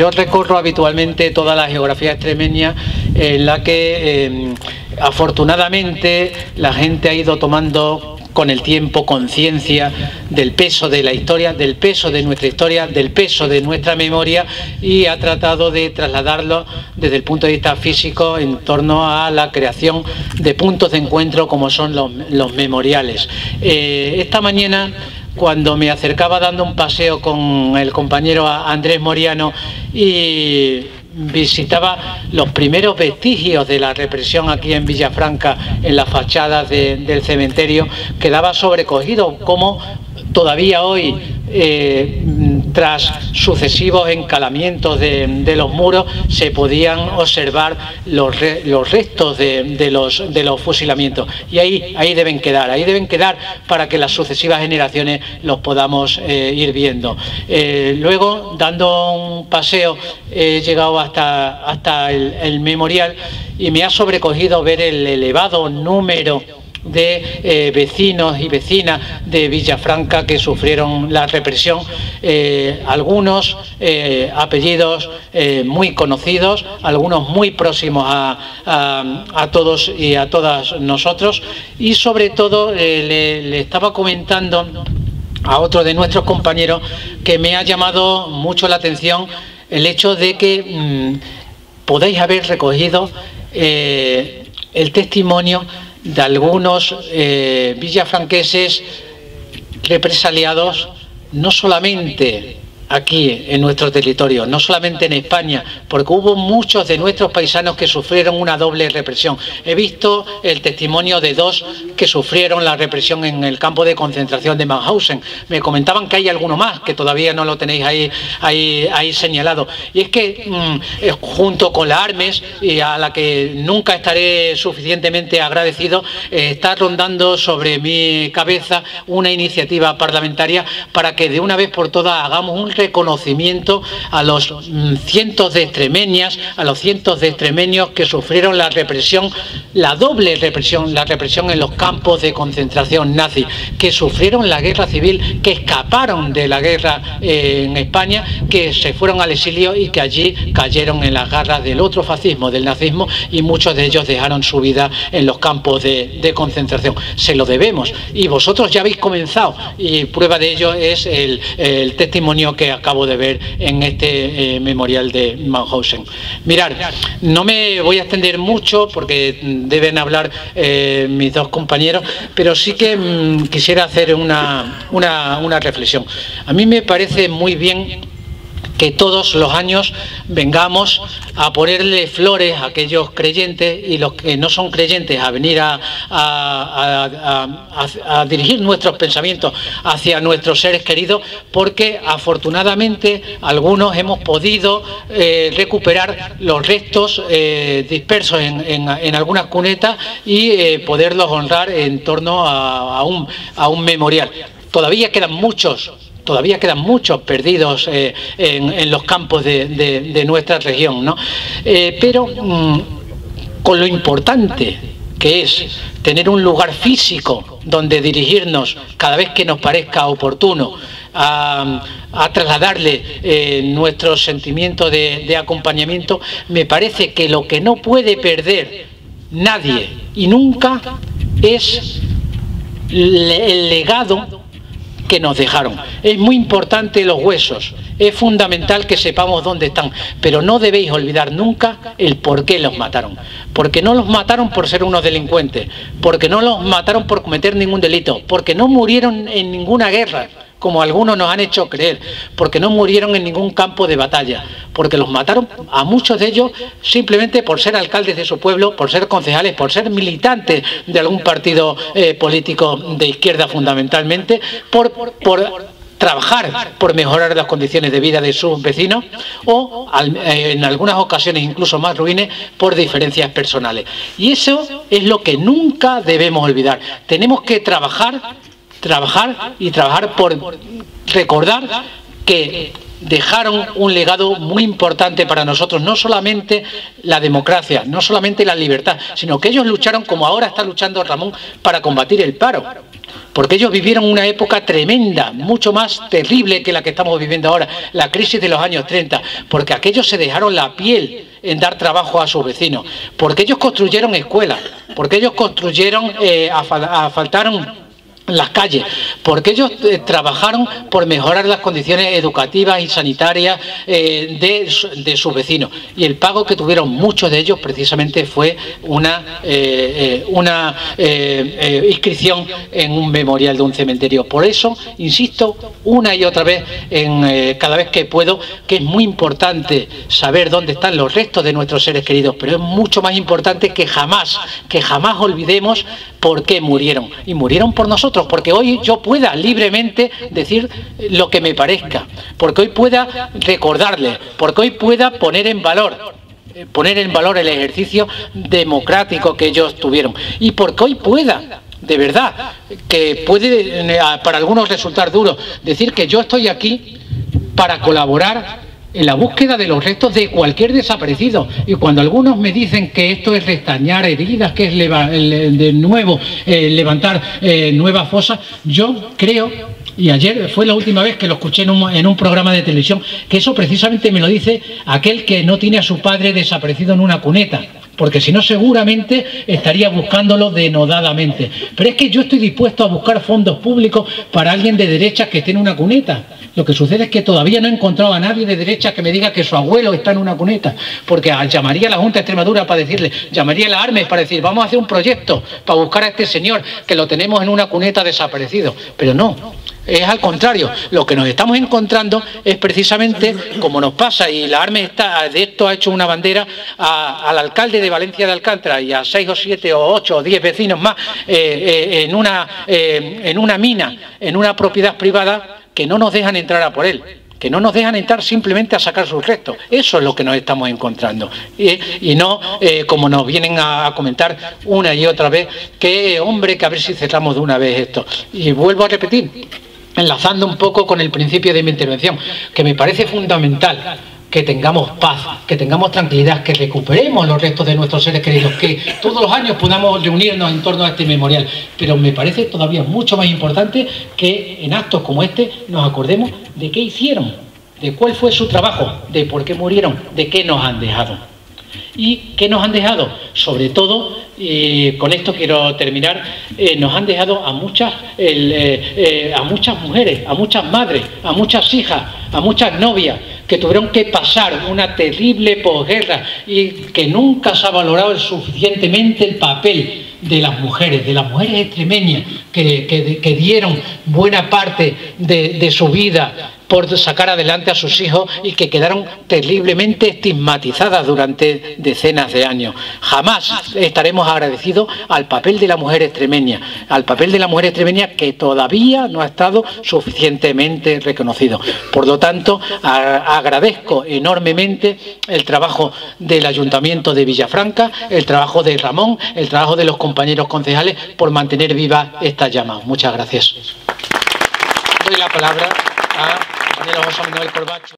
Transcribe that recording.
Yo recorro habitualmente toda la geografía extremeña en la que eh, afortunadamente la gente ha ido tomando con el tiempo conciencia del peso de la historia, del peso de nuestra historia, del peso de nuestra memoria y ha tratado de trasladarlo desde el punto de vista físico en torno a la creación de puntos de encuentro como son los, memoriales. Eh, esta mañana cuando me acercaba dando un paseo con el compañero Andrés Moriano y visitaba los primeros vestigios de la represión aquí en Villafranca, en las fachadas del cementerio, quedaba sobrecogido como todavía hoy eh, tras sucesivos encalamientos de, los muros se podían observar los, restos de, los, fusilamientos. Y ahí, ahí deben quedar, ahí deben quedar para que las sucesivas generaciones los podamos eh, ir viendo. Eh, luego, dando un paseo, he llegado hasta, hasta el memorial y me ha sobrecogido ver el elevado número de eh, vecinos y vecinas de Villafranca que sufrieron la represión, eh, algunos eh, apellidos muy conocidos, algunos muy próximos a, todos y a todas nosotros. Y sobre todo le, estaba comentando a otro de nuestros compañeros que me ha llamado mucho la atención el hecho de que mm, podéis haber recogido el testimonio de algunos eh, villafranqueses represaliados no solamente aquí en nuestro territorio, no solamente en España, porque hubo muchos de nuestros paisanos que sufrieron una doble represión. He visto el testimonio de dos que sufrieron la represión en el campo de concentración de Mauthausen. Me comentaban que hay alguno más, que todavía no lo tenéis ahí, ahí, señalado. Y es que mm, eh, junto con la Armes, y a la que nunca estaré suficientemente agradecido, eh, está rondando sobre mi cabeza una iniciativa parlamentaria para que de una vez por todas hagamos un reconocimiento a los mm, cientos de extremeñas, a los cientos de extremeños que sufrieron la represión, la doble represión, la represión en los campos de concentración nazi, que sufrieron la guerra civil, que escaparon de la guerra eh, en España, que se fueron al exilio y que allí cayeron en las garras del otro fascismo, del nazismo, y muchos de ellos dejaron su vida en los campos de, concentración. Se lo debemos. Y vosotros ya habéis comenzado, y prueba de ello es el testimonio que acabo de ver en este eh, memorial de Mauthausen. Mirar, no me voy a extender mucho porque deben hablar eh, mis dos compañeros, pero sí que mm, quisiera hacer una, una reflexión. A mí me parece muy bien que todos los años vengamos a ponerle flores a aquellos creyentes y los que no son creyentes a venir a, dirigir nuestros pensamientos hacia nuestros seres queridos, porque afortunadamente algunos hemos podido eh, recuperar los restos eh, dispersos en, algunas cunetas y eh, poderlos honrar en torno a, un, a un memorial. Todavía quedan muchos todavía quedan muchos perdidos eh, en, los campos de, nuestra región, ¿no? Eh, pero mm, con lo importante que es tener un lugar físico donde dirigirnos cada vez que nos parezca oportuno a, trasladarle eh, nuestro sentimiento de, de acompañamiento, me parece que lo que no puede perder nadie y nunca es el legado que nos dejaron. Es muy importante los huesos, es fundamental que sepamos dónde están, pero no debéis olvidar nunca el por qué los mataron. Porque no los mataron por ser unos delincuentes, porque no los mataron por cometer ningún delito, porque no murieron en ninguna guerra como algunos nos han hecho creer, porque no murieron en ningún campo de batalla, porque los mataron a muchos de ellos simplemente por ser alcaldes de su pueblo, por ser concejales, por ser militantes de algún partido eh, político de izquierda fundamentalmente, por, trabajar por mejorar las condiciones de vida de sus vecinos o eh, en algunas ocasiones incluso más ruines por diferencias personales. Y eso es lo que nunca debemos olvidar. Tenemos que trabajar trabajar y trabajar por recordar que dejaron un legado muy importante para nosotros, no solamente la democracia, no solamente la libertad, sino que ellos lucharon como ahora está luchando Ramón para combatir el paro. porque ellos vivieron una época tremenda, mucho más terrible que la que estamos viviendo ahora, la crisis de los años 30, porque aquellos se dejaron la piel en dar trabajo a sus vecinos, porque ellos construyeron escuelas, porque ellos construyeron, eh, asfaltaron las calles, porque ellos eh, trabajaron por mejorar las condiciones educativas y sanitarias eh, de, sus vecinos. Y el pago que tuvieron muchos de ellos precisamente fue una, eh, una inscripción en un memorial de un cementerio. Por eso, insisto una y otra vez, en, cada vez que puedo, que es muy importante saber dónde están los restos de nuestros seres queridos, pero es mucho más importante que jamás, que jamás olvidemos por qué murieron. Y murieron por nosotros porque hoy yo pueda libremente decir lo que me parezca, porque hoy pueda recordarle, porque hoy pueda poner en valor eh, poner en valor el ejercicio democrático que ellos tuvieron y porque hoy pueda de verdad que puede eh, para algunos resultar duro decir que yo estoy aquí para colaborar en la búsqueda de los restos de cualquier desaparecido. Y cuando algunos me dicen que esto es restañar heridas, que es de nuevo eh, levantar eh, nuevas fosas, yo creo, y ayer fue la última vez que lo escuché en un, programa de televisión, que eso precisamente me lo dice aquel que no tiene a su padre desaparecido en una cuneta porque si no seguramente estaría buscándolo denodadamente. Pero es que yo estoy dispuesto a buscar fondos públicos para alguien de derecha que esté en una cuneta. Lo que sucede es que todavía no he encontrado a nadie de derecha que me diga que su abuelo está en una cuneta, porque llamaría a la Junta de Extremadura para decirle, llamaría a la ARMES para decir, vamos a hacer un proyecto para buscar a este señor que lo tenemos en una cuneta desaparecido. Pero no, es al contrario, lo que nos estamos encontrando es precisamente como nos pasa, y la ARME está, de esto ha hecho una bandera al alcalde de Valencia de Alcántara y a seis o siete o ocho o diez vecinos más eh, eh, en, una, eh, en una mina, en una propiedad privada, que no nos dejan entrar a por él que no nos dejan entrar simplemente a sacar sus restos. Eso es lo que nos estamos encontrando. Y, no como nos vienen a, comentar una y otra vez, que hombre, que a ver si cerramos de una vez esto. Y vuelvo a repetir, enlazando un poco con el principio de mi intervención, que me parece fundamental que tengamos paz, que tengamos tranquilidad, que recuperemos los restos de nuestros seres queridos, que todos los años podamos reunirnos en torno a este memorial. Pero me parece todavía mucho más importante que en actos como este nos acordemos de qué hicieron, de cuál fue su trabajo, de por qué murieron, de qué nos han dejado. ¿Y qué nos han dejado? Sobre todo, y con esto quiero terminar, eh, nos han dejado a muchas, eh, eh, a muchas mujeres, a muchas madres, a muchas hijas, a muchas novias, que tuvieron que pasar una terrible posguerra y que nunca se ha valorado suficientemente el papel de las mujeres, de las mujeres extremeñas que, dieron buena parte de su vida por sacar adelante a sus hijos y que quedaron terriblemente estigmatizadas durante decenas de años. Jamás estaremos agradecidos al papel de la mujer extremeña, al papel de la mujer extremeña que todavía no ha estado suficientemente reconocido. Por lo tanto, agradezco enormemente el trabajo del Ayuntamiento de Villafranca, el trabajo de Ramón, el trabajo de los compañeros concejales por mantener viva esta llama. Muchas gracias. Doy la palabra a Daniela Rocha Miguel e Corbatti.